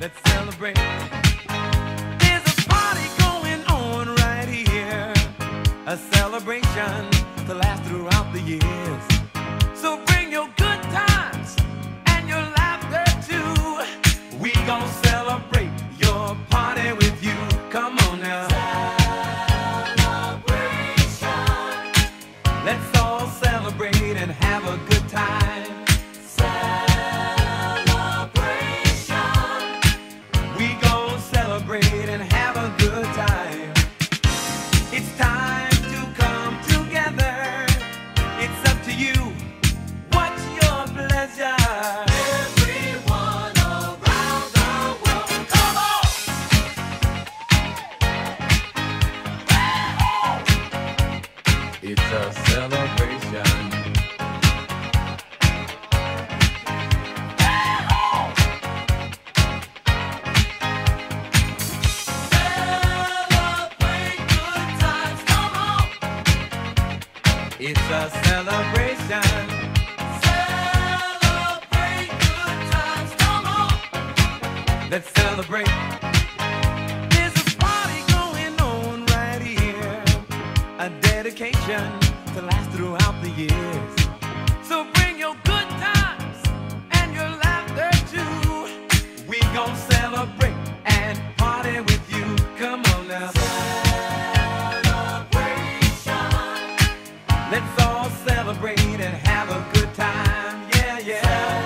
Let's celebrate. There's a party going on right here. A celebration to last throughout the years. So It's a celebration. Celebrate good times, come on! It's a celebration. Celebrate good times, come on! Let's celebrate. to last throughout the years. So bring your good times and your laughter too. We gon' celebrate and party with you. Come on now. Celebration. Let's all celebrate and have a good time. Yeah, yeah.